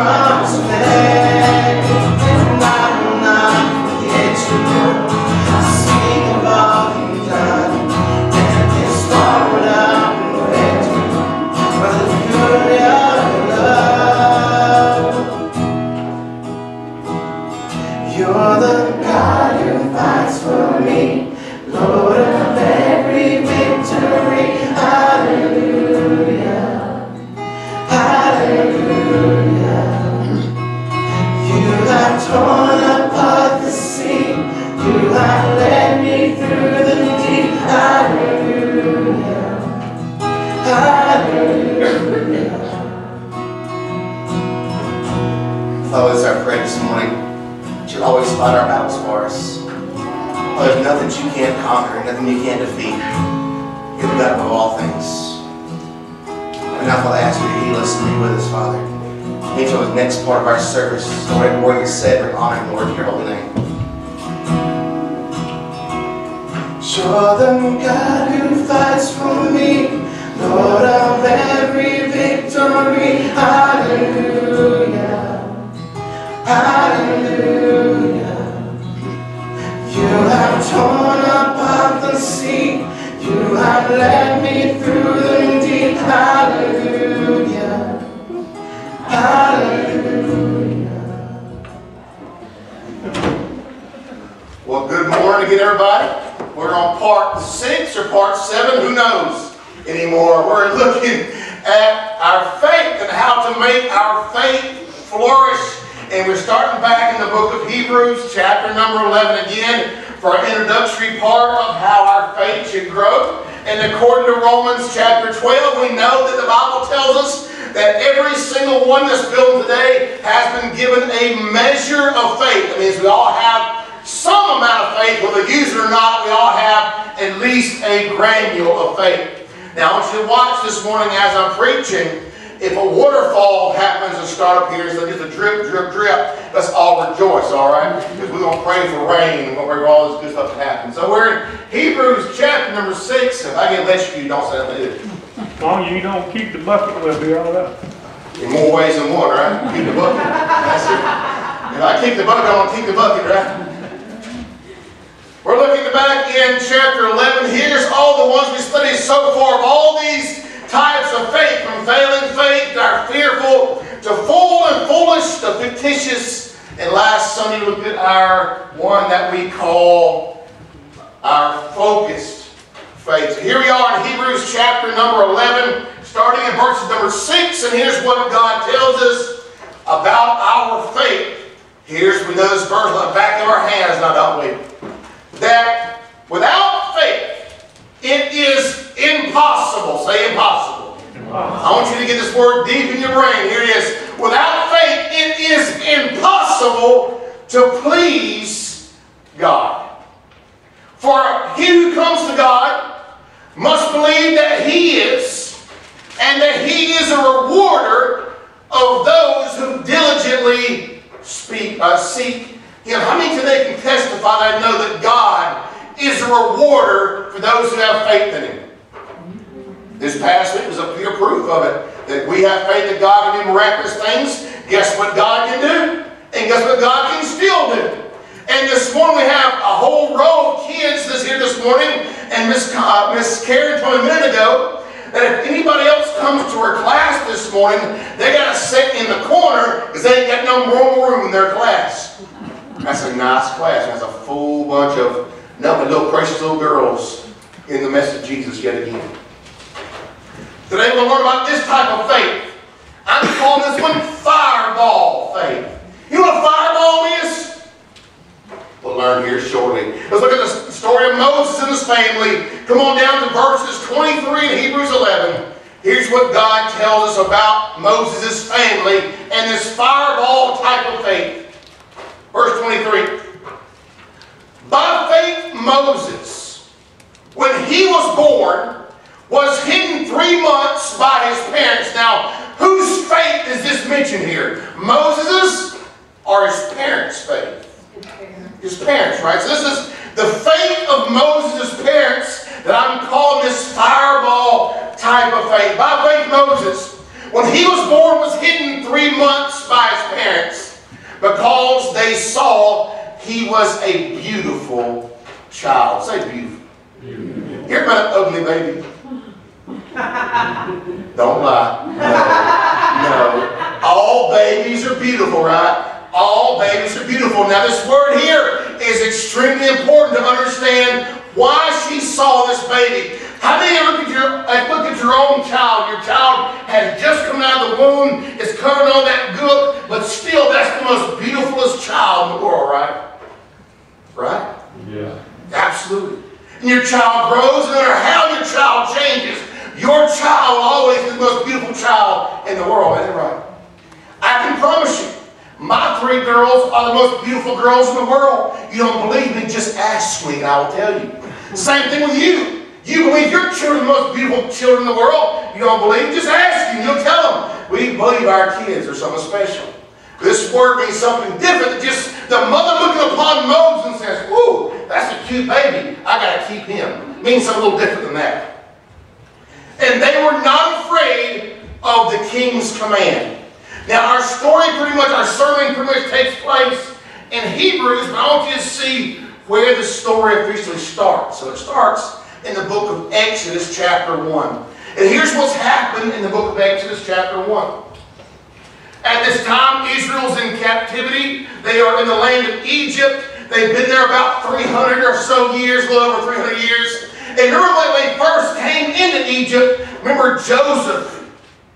cry. nothing you can't defeat. You're the God of all things. And now I'll ask you to heal us and be with us, Father. Meet till the next part of our service. The right word is said, we honor Lord, your holy name. Show them God who fights for me, Lord of every victory. Hallelujah. Hallelujah. You have torn apart the sea. You have led me through the deep. Hallelujah. Hallelujah. Well, good morning again, everybody. We're on part six or part seven, who knows anymore. We're looking at our faith and how to make our faith flourish and we're starting back in the book of Hebrews, chapter number 11 again, for our introductory part of how our faith should grow. And according to Romans chapter 12, we know that the Bible tells us that every single one that's built today has been given a measure of faith. That means we all have some amount of faith, whether used or not, we all have at least a granule of faith. Now I want you to watch this morning as I'm preaching if a waterfall happens and start up here, so just a drip, drip, drip, let's all rejoice, all right? Because we're going to pray for rain and we're going to all this good stuff to happen. So we're in Hebrews chapter number 6. If I get rescued, don't say that long as you don't keep the bucket, we'll be all right. In more ways than one, right? Keep the bucket. That's it. If I keep the bucket, I'm going to keep the bucket, right? We're looking back in chapter 11. Here's all the ones we studied so far all these types of faith, from failing faith, our fearful, to fool and foolish, to fictitious. And last Sunday looked at our one that we call our focused faith. Here we are in Hebrews chapter number 11, starting in verses number 6, and here's what God tells us about our faith. Here's we know this verse on the back of our hands now, don't we? That without faith, it is impossible. Say impossible. I want you to get this word deep in your brain. Here it is. Without faith, it is impossible to please God. For he who comes to God must believe that he is, and that he is a rewarder of those who diligently speak, uh, seek him. How many today can testify that know that God is a rewarder for those who have faith in him? This past week was a pure proof of it. That we have faith in God and do miraculous things. Guess what God can do? And guess what God can still do? And this morning we have a whole row of kids that's here this morning. And Miss, uh, Miss Karen told me a minute ago that if anybody else comes to her class this morning, they got to sit in the corner because they ain't got no more room in their class. That's a nice class. That's a full bunch of nothing, little precious little girls in the message of Jesus yet again. Today we're going to learn about this type of faith. I'm calling this one fireball faith. You know what a fireball is? We'll learn here shortly. Let's look at the story of Moses and his family. Come on down to verses 23 in Hebrews 11. Here's what God tells us about Moses' family and this fireball type of faith. Verse 23. By faith, Moses, when he was born, was hidden three months by his parents. Now, whose faith is this mentioned here? Moses or his parents' faith? His parents, right? So this is the faith of Moses' parents that I'm calling this fireball type of faith. By faith, Moses, when he was born, was hidden three months by his parents because they saw he was a beautiful child. Say beautiful. beautiful. Here's an ugly baby. Don't lie. No. No. All babies are beautiful, right? All babies are beautiful. Now, this word here is extremely important to understand why she saw this baby. How many look at your look at your own child? Your child has just come out of the womb, is covered all that good, but still that's the most beautifulest child in the world, right? Right? Yeah. Absolutely. And your child grows, no matter how your child changes, your child will always be the most beautiful child in the world, ain't it right? I can promise you, my three girls are the most beautiful girls in the world. You don't believe me? Just ask me and I will tell you. Same thing with you. You believe your children are the most beautiful children in the world? You don't believe? Just ask them. You'll tell them. We believe our kids are something special. This word means something different than just the mother looking upon Moses and says, Ooh, that's a cute baby. I got to keep him. It means something a little different than that. And they were not afraid of the king's command. Now, our story pretty much, our sermon pretty much takes place in Hebrews, but I want you to see where the story officially starts. So it starts in the book of Exodus, chapter 1. And here's what's happened in the book of Exodus, chapter 1. At this time, Israel's in captivity. They are in the land of Egypt. They've been there about 300 or so years, a little over 300 years. And remember when they first came into Egypt, remember Joseph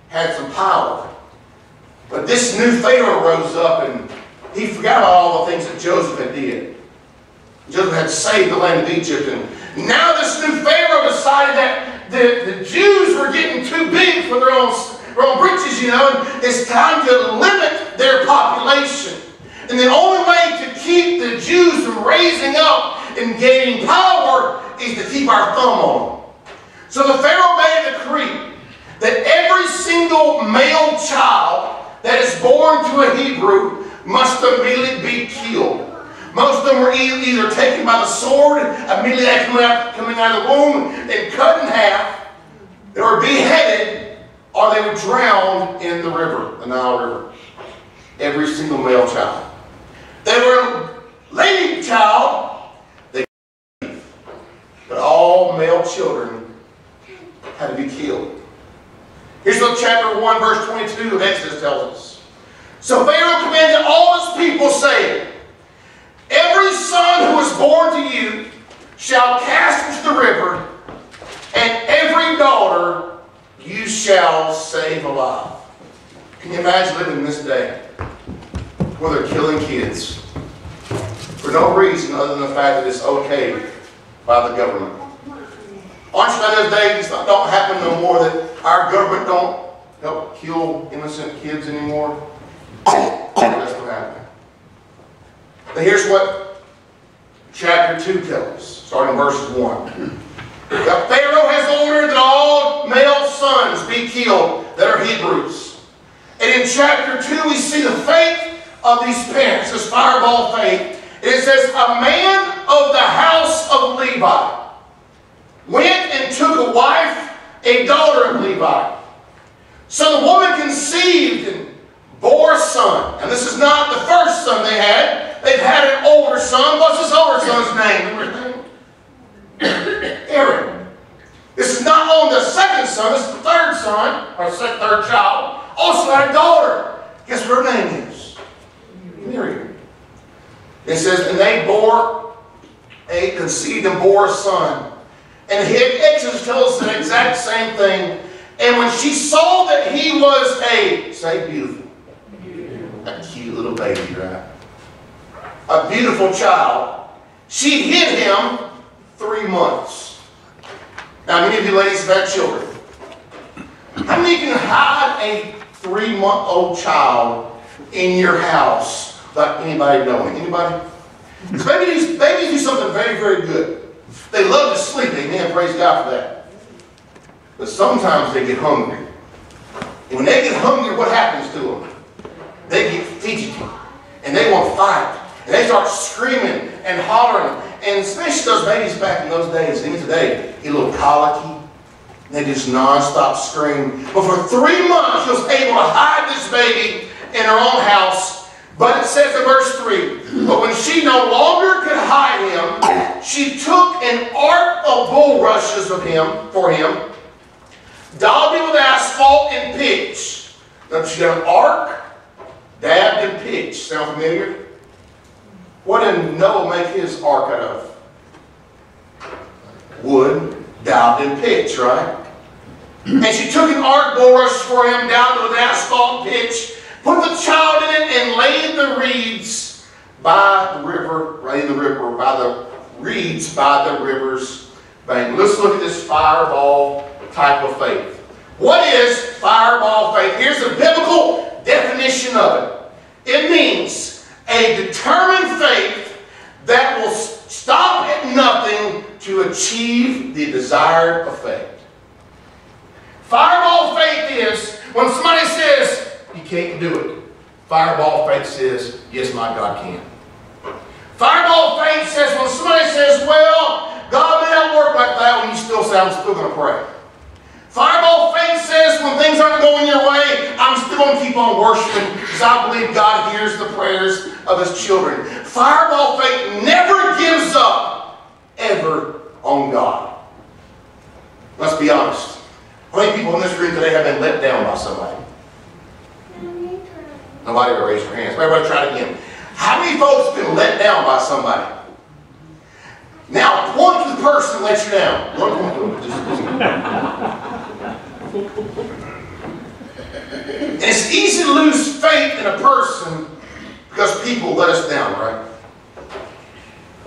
had some power. But this new Pharaoh rose up and he forgot all the things that Joseph had did. Joseph had saved the land of Egypt. And now this new Pharaoh decided that the, the Jews were getting too big for their own, their own britches, you know, and it's time to limit their population. And the only way to keep the Jews from raising up and gaining power is to keep our thumb on them. So the Pharaoh made a decree that every single male child that is born to a Hebrew must immediately be killed. Most of them were either taken by the sword, immediately coming out, of the womb, and cut in half. They were beheaded, or they were drowned in the river, the Nile River. Every single male child. They were lady child, they but all male children had to be killed. Here's what chapter 1, verse 22 of Exodus tells us. So Pharaoh commanded all his people, saying, Every son who is born to you shall cast into the river, and every daughter you shall save alive. Can you imagine living in this day where they're killing kids for no reason other than the fact that it's okay by the government? Aren't you those days don't happen no more that our government don't help kill innocent kids anymore? That's what happened. But here's what chapter 2 tells us, starting verse 1. The Pharaoh has ordered that all male sons be killed that are Hebrews. And in chapter 2, we see the fate of these parents, this fireball fate. It says, A man of the house of Levi went and took a wife, a daughter of Levi. So the woman conceived and bore a son. And this is not the first son they had. They've had an older son. What's this older son's name? Aaron. This is not only the second son, this is the third son, or third child. Also had a daughter. Guess what her name is? It says, and they bore a conceived and bore a son. And Exodus tells us the exact same thing. And when she saw that he was a, say beautiful, a cute little baby, right? a beautiful child. She hid him three months. Now, many of you ladies have had children. How many can hide a three-month-old child in your house without anybody knowing? Anybody? Babies, babies do something very, very good. They love to sleep. Amen. Praise God for that. But sometimes they get hungry. And when they get hungry, what happens to them? They get fidgety. And they want to fight. And they start screaming and hollering. And especially those babies back in those days, even today, get a little colicky. They just non-stop scream. But for three months, she was able to hide this baby in her own house. But it says in verse 3, but when she no longer could hide him, she took an ark of bulrushes of him for him, daubed it with asphalt and pitch. Now she got an ark, dabbed in pitch. Sound familiar? What did Noah make his ark out of? Wood, daubed in pitch, right? And she took an ark bulrush for him down to an asphalt pitch, put the child in it, and laid the reeds by the river, laid the river by the reeds by the river's bank. Let's look at this fireball type of faith. What is fireball faith? Here's the biblical definition of it. It means a determined faith that will stop at nothing to achieve the desired effect. Fireball faith is when somebody can't do it. Fireball faith says, yes, my God can. Fireball faith says when somebody says, well, God may not work like that when you still say, I'm still going to pray. Fireball faith says when things aren't going your way, I'm still going to keep on worshiping because I believe God hears the prayers of his children. Fireball faith never gives up ever on God. Let's be honest. How many people in this room today have been let down by somebody? Nobody ever raised their hands. Everybody try it again. How many folks have been let down by somebody? Now point to the person that let you down. Point to them. and it's easy to lose faith in a person because people let us down, right?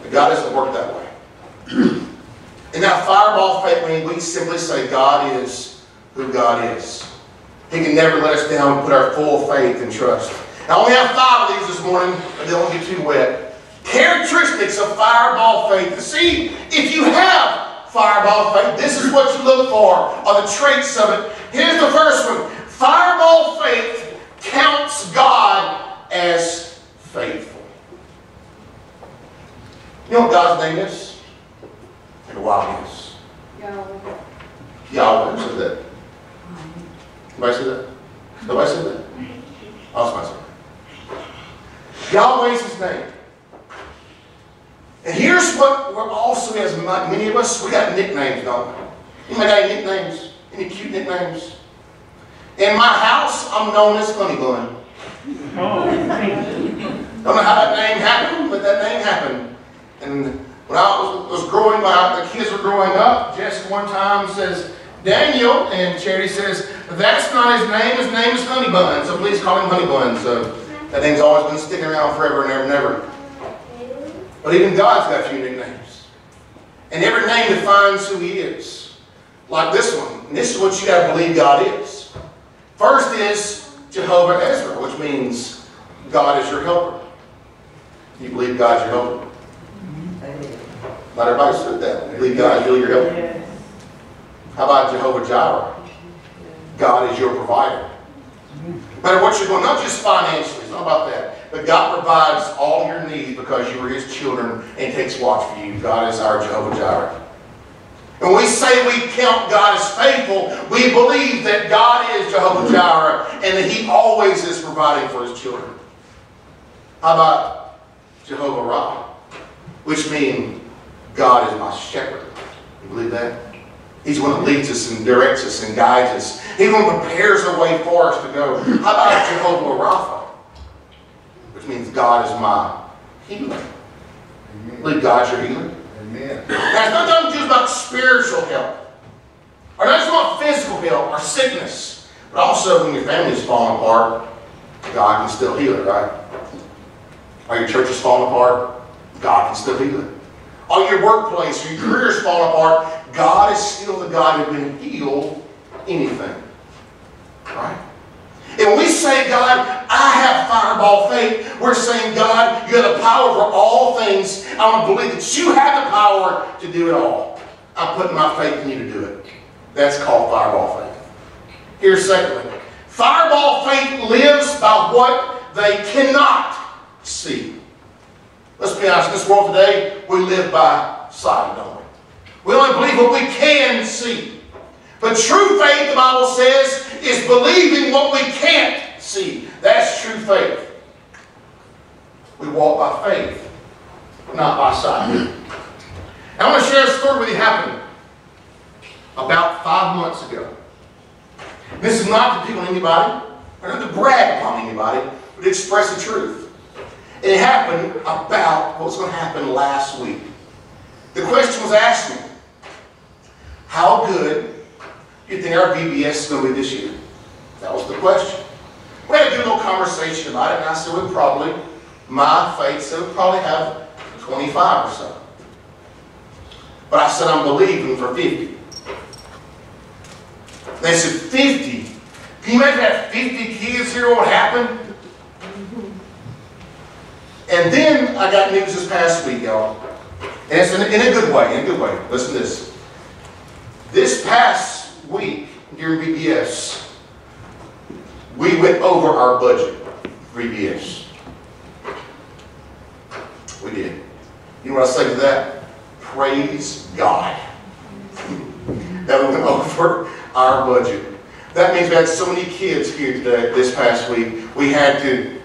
But God doesn't work that way. In that fireball faith, we simply say God is who God is. He can never let us down and put our full faith and trust. I only have five of these this morning, but they don't get too wet. Characteristics of fireball faith. To see if you have fireball faith, this is what you look for, are the traits of it. Here's the first one. Fireball faith counts God as faithful. You know what God's name is? And is. Yahweh. Yahweh. Said that? Oh, somebody said that. Yahweh's his name. And here's what we're also, as many of us, we got nicknames, don't we? Anybody got any nicknames? Any cute nicknames? In my house, I'm known as Honey Bun. Oh. Don't know how that name happened, but that name happened. And when I was, was growing up, the kids were growing up, Jesse one time says, Daniel, and Charity says, that's not his name, his name is Honey Bun, so please call him Honey Bun. So that name's always been sticking around forever and ever and ever. But even God's got a few nicknames. And every name defines who he is. Like this one. And this is what you got to believe God is. First is Jehovah Ezra, which means God is your helper. You believe God's your helper? Not everybody said that. You believe God's really your helper? How about Jehovah Jireh? God is your provider. No matter what you're going, not just financially, it's not about that. But God provides all your needs because you are His children and takes watch for you. God is our Jehovah Jireh. When we say we count God as faithful, we believe that God is Jehovah Jireh and that He always is providing for His children. How about Jehovah Rapha, which means God is my shepherd. You believe that? He's one that leads us and directs us and guides us. He's one prepares a way for us to go. How about Jehovah Rapha? Which means God is my healer. Amen. Believe God's your healer. Amen. It's not just about spiritual help. Or not just about physical help or sickness. But also when your family's falling apart, God can still heal it, right? Or your church is falling apart, God can still heal it. Or your workplace or your career is falling apart, God is still the God who can heal anything. Right? And we say, God, I have fireball faith, we're saying, God, you have the power for all things. I want to believe that you have the power to do it all. I'm putting my faith in you to do it. That's called fireball faith. Here's secondly. Fireball faith lives by what they cannot see. Let's be honest, in this world today, we live by sight, don't we? We only believe what we can see. But true faith, the Bible says, is believing what we can't see. That's true faith. We walk by faith, not by sight. I want to share a story with you happened about five months ago. This is not to pick on anybody, or not to brag upon anybody, but to express the truth. It happened about what was going to happen last week. The question was asked me, how good do you think our VBS is going to be this year? That was the question. We had a little conversation about it, and I said, we probably, my faith said we probably have 25 or so. But I said, I'm believing for 50. They said, 50? Can you imagine that 50 kids here, what happened? And then I got news this past week, y'all. And it's in, in a good way, in a good way. Listen to this. This past week during VBS, we went over our budget for VBS. We did. You know what I say to that? Praise God. that we went over our budget. That means we had so many kids here today, this past week. We had to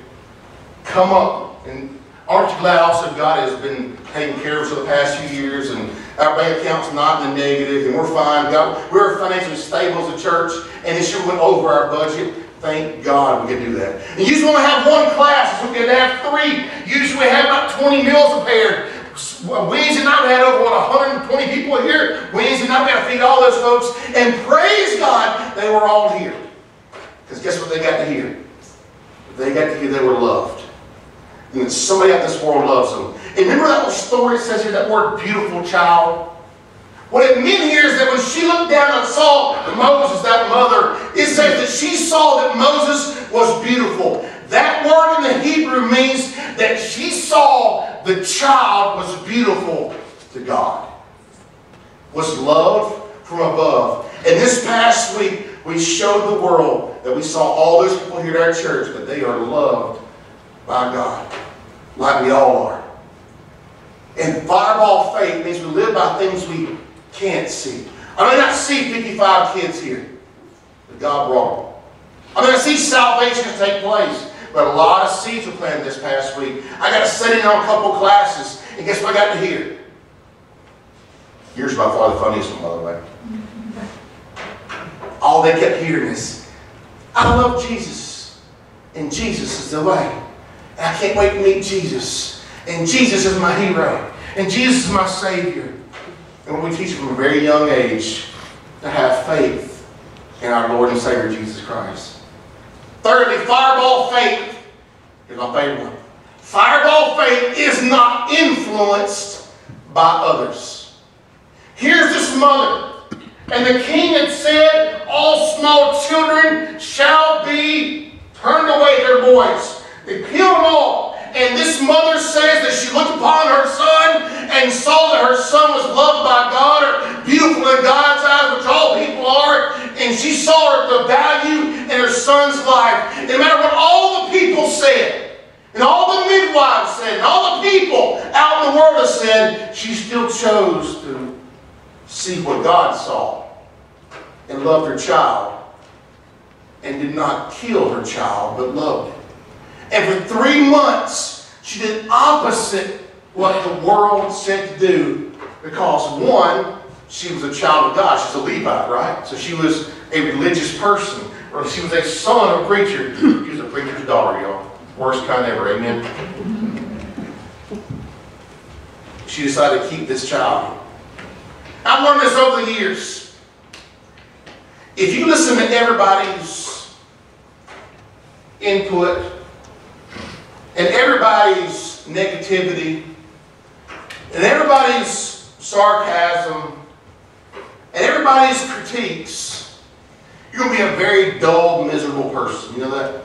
come up and aren't you glad also God has been taking care of us for the past few years and our bank account's not in the negative and we're fine. God, we're financially stable as a church and this year went over our budget. Thank God we could do that. And usually we only have one class, so we could have three. Usually we have about 20 meals prepared. Wednesday night we had over what 120 people here. Wednesday night we had to feed all those folks. And praise God, they were all here. Because guess what they got to hear? They got to hear they were loved. And somebody out this world loves them. And remember that little story says here, that word beautiful child? What it meant here is that when she looked down and saw Moses, that mother, it says that she saw that Moses was beautiful. That word in the Hebrew means that she saw the child was beautiful to God, was loved from above. And this past week, we showed the world that we saw all those people here at our church, that they are loved by God, like we all are. And fireball faith means we live by things we can't see. I may not see 55 kids here, but God brought them. I may not see salvation take place, but a lot of seeds were planted this past week. I got to sit in on a couple classes, and guess what I got to hear? Yours by far the funniest one, by the way. All they kept hearing is, I love Jesus, and Jesus is the way. And I can't wait to meet Jesus. And Jesus is my hero. And Jesus is my Savior. And we teach from a very young age to have faith in our Lord and Savior Jesus Christ. Thirdly, fireball faith. Here's my favorite one. Fireball faith is not influenced by others. Here's this mother. And the king had said, All small children shall be turned away their boys. They killed them all. And this mother says that she looked upon her son and saw that her son was loved by God or beautiful in God's eyes, which all people are. And she saw the value in her son's life. No matter what all the people said, and all the midwives said, and all the people out in the world said, she still chose to see what God saw and loved her child and did not kill her child, but loved it. And for three months, she did opposite what the world said to do because, one, she was a child of God. She's a Levite, right? So she was a religious person. Or she was a son of a preacher. She was a preacher's daughter, y'all. Worst kind ever, amen? She decided to keep this child. I've learned this over the years. If you listen to everybody's input and everybody's negativity and everybody's sarcasm and everybody's critiques, you're going to be a very dull, miserable person. You know that?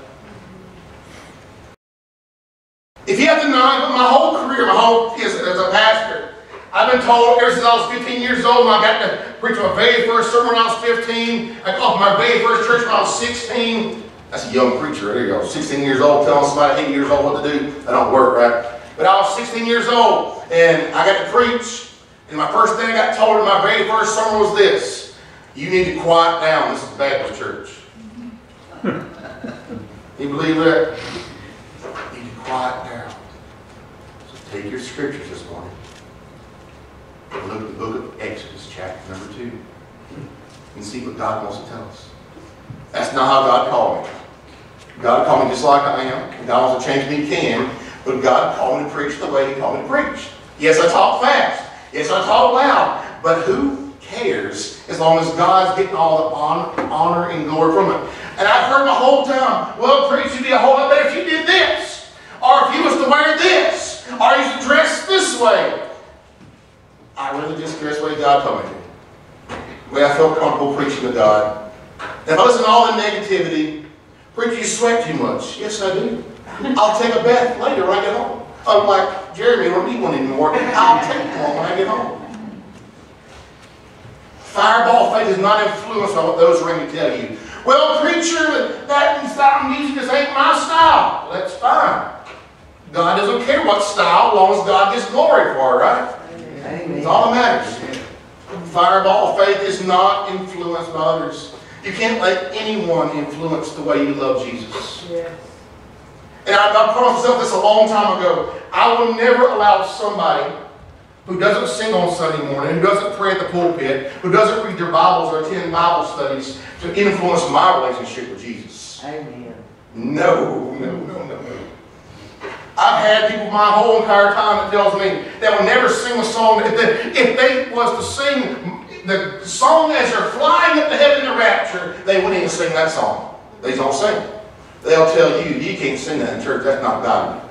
If you have to know, my whole career, my whole, as, as a pastor, I've been told ever since I was 15 years old, I got to preach my very first sermon when I was 15. I got my very first church when I was 16. That's a young preacher. There you go. 16 years old, telling somebody 8 years old what to do. That don't work, right? But I was 16 years old, and I got to preach. And my first thing I got told in my very first sermon was this. You need to quiet down. This is the Baptist church. You believe that? You need to quiet down. So take your scriptures this morning. Look at the book of Exodus, chapter number two. And see what God wants to tell us. That's not how God called me. God called me just like I am. God wants to change me, He can. But God called me to preach the way He called me to preach. Yes, I talk fast. Yes, I talk loud. But who cares as long as God's getting all the honor and glory from it? And I've heard my whole time, well, preach, you'd be a whole lot better if you did this. Or if you was to wear this. Or you should dress this way. I really just dress the way God told me to. The way I felt comfortable preaching to God. And if I listen to all the negativity, preach, you sweat too much. Yes, I do. I'll take a bath later when I get home. Oh, Unlike Jeremy, I don't need one anymore. I'll take one when I get home. Fireball faith is not influenced by what those around you tell you. Well, preacher, that style music just ain't my style. That's fine. God doesn't care what style, as long as God gets glory for it, right? Amen. That's all that matters. Fireball faith is not influenced by others. You can't let anyone influence the way you love Jesus. Yes. And I, I promised myself this a long time ago. I will never allow somebody who doesn't sing on Sunday morning, who doesn't pray at the pulpit, who doesn't read their Bibles or attend Bible studies to influence my relationship with Jesus. Amen. No, no, no, no, no. I've had people my whole entire time that tells me they will never sing a song. If they, if they was to sing the song as they're flying up to heaven in the rapture, they wouldn't even sing that song. They don't sing. They'll tell you, you can't sing that in church. That's not godly.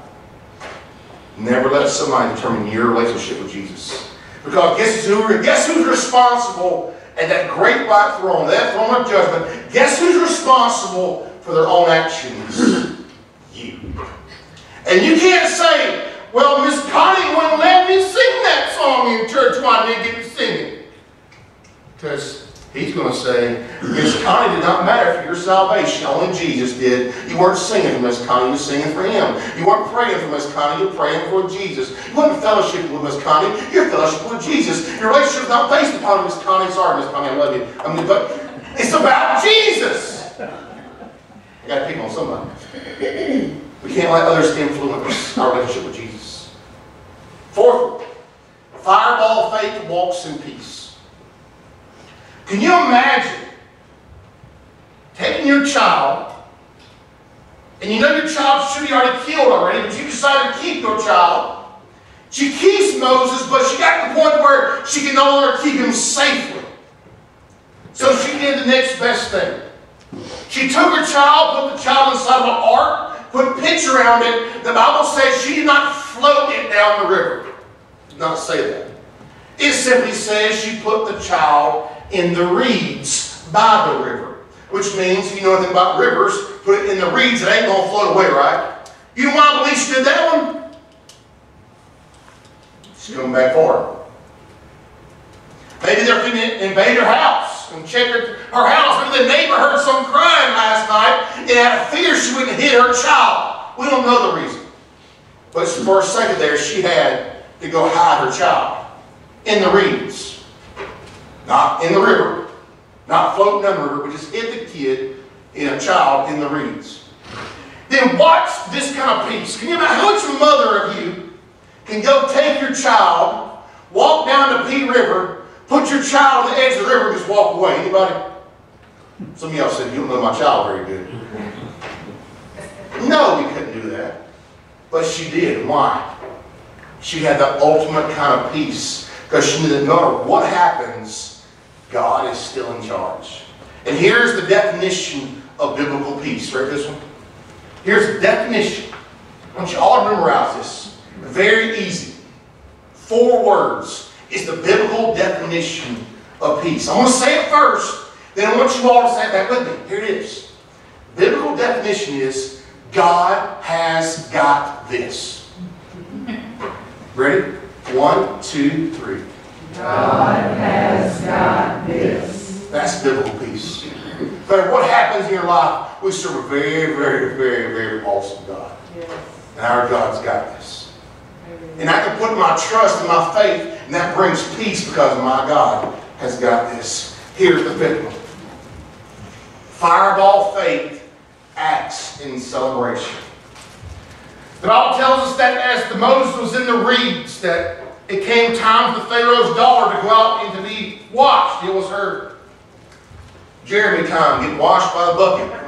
Never let somebody determine your relationship with Jesus. Because guess who's, guess who's responsible at that great white throne, that throne of judgment? Guess who's responsible for their own actions? you. And you can't say, well, Miss Connie wouldn't let me sing that song in church. Why didn't get to sing it? Because He's going to say, Miss Connie did not matter for your salvation. Only Jesus did. You weren't singing for Miss Connie, you were singing for Him. You weren't praying for Miss Connie, you were praying for Jesus. You weren't fellowship with Miss Connie, you're fellowship with Jesus. Your relationship is not based upon Miss Connie. Sorry, Miss Connie, I love you. I mean, but it's about Jesus. I got to pick on somebody. We can't let others influence our relationship with Jesus. Fourth, fireball faith walks in peace. Can you imagine taking your child, and you know your child should be already killed already, but you decided to keep your child. She keeps Moses, but she got to the point where she can no longer keep him safely. So she did the next best thing. She took her child, put the child inside of an ark, put pitch around it. The Bible says she did not float it down the river. Did not say that. It simply says she put the child in the reeds by the river. Which means, if you know anything about rivers, put it in the reeds, it ain't going to float away, right? You know why I believe she did that one? She's coming back for it. Maybe they're going to invade her house and check her, her house. Maybe the neighbor heard some crying last night and had a fear she wouldn't hit her child. We don't know the reason. But for a second there, she had to go hide her child in the reeds. Not in the river, not floating down the river, but just hit the kid in a child in the reeds. Then watch this kind of peace. Can you imagine much mother of you can go take your child, walk down the Pea River, put your child on the edge of the river, and just walk away? Anybody? Some of y'all said, you don't know my child very good. No, we couldn't do that. But she did. Why? She had the ultimate kind of peace. Because she knew that no matter what happens, God is still in charge. And here's the definition of biblical peace. Right, this one? Here's the definition. I want you all to memorize this. Very easy. Four words is the biblical definition of peace. I'm going to say it first, then I want you all to say that with me. Here it is. Biblical definition is God has got this. Ready? One, two, three. God has got this. That's biblical peace. But what happens in your life, we serve a very, very, very, very awesome God. Yes. And our God's got this. And I can put my trust and my faith, and that brings peace because my God has got this. Here's the fifth one. Fireball faith acts in celebration. The Bible tells us that as the Moses was in the reeds, that it came time for Pharaoh's daughter to go out and to be washed. It was her Jeremy time, get washed by the bucket.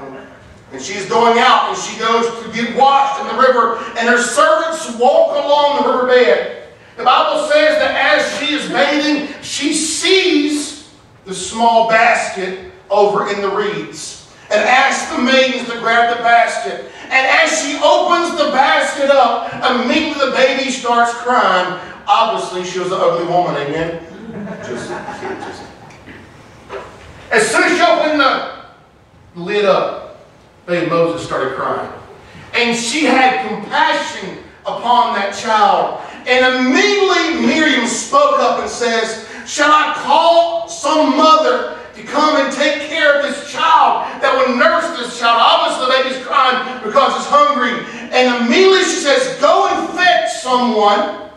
And she's going out and she goes to get washed in the river, and her servants walk along the riverbed. The Bible says that as she is bathing, she sees the small basket over in the reeds and asks the maidens to grab the basket. And as she opens the basket up, immediately the baby starts crying. Obviously, she was an ugly woman, amen? Just, just. As soon as she opened the lid up, baby Moses started crying. And she had compassion upon that child. And immediately Miriam spoke up and says, Shall I call some mother to come and take care of this child that will nurse this child? Obviously, the baby's crying because it's hungry. And immediately she says, Go and fetch someone.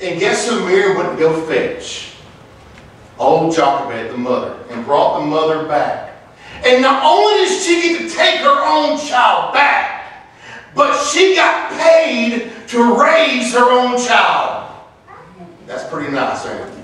And guess who Miriam wouldn't go fetch? Old Jochebed, the mother, and brought the mother back. And not only did she get to take her own child back, but she got paid to raise her own child. That's pretty nice, ain't it?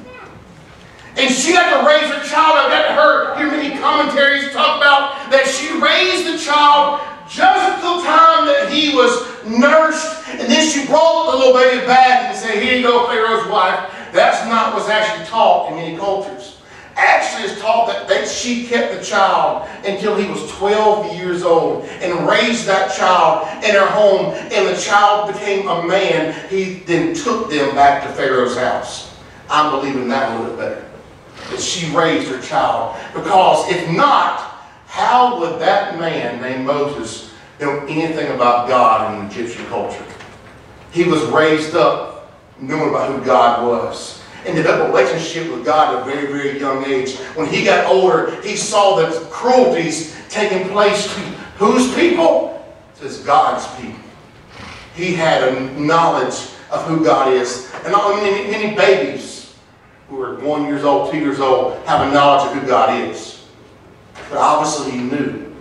And she had to raise her child. I've got to hear, hear many commentaries talk about that she raised the child just the time that he was nursed. And then she brought the little baby back and said, Here you go, Pharaoh's wife. That's not what's actually taught in many cultures. Actually, it's taught that, that she kept the child until he was 12 years old and raised that child in her home, and the child became a man. He then took them back to Pharaoh's house. I'm believing that a little bit better. That she raised her child. Because if not, how would that man named Moses know anything about God in Egyptian culture? He was raised up knowing about who God was and developed a relationship with God at a very, very young age. When he got older, he saw the cruelties taking place to whose people? Says God's people. He had a knowledge of who God is. And not many, many babies who are one years old, two years old, have a knowledge of who God is. But obviously he knew.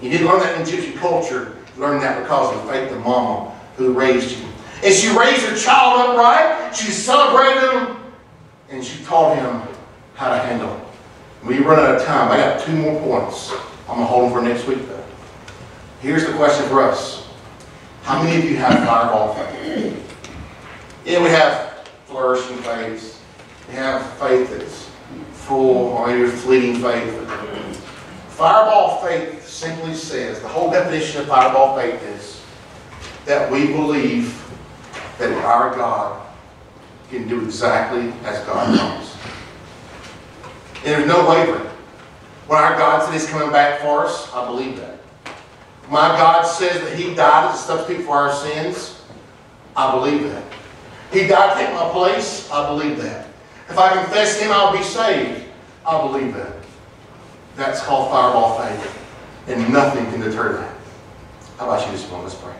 He didn't learn that in Egyptian culture. He learned that because of the faith of mama who raised him. And she raised her child upright. She celebrated him. And she taught him how to handle it. We run out of time. I got two more points. I'm going to hold them for next week, though. Here's the question for us. How many of you have fireball faith? Yeah, we have flourishing faith. Have faith that's full, or your fleeting faith. Fireball faith simply says, the whole definition of fireball faith is that we believe that our God can do exactly as God promised. And there's no wavering. When our God said He's coming back for us, I believe that. My God says that He died as a substitute for our sins, I believe that. He died to take my place, I believe that. If I confess Him, I'll be saved, I believe that. That's called fireball faith. And nothing can deter that. How about you this morning? Let's pray.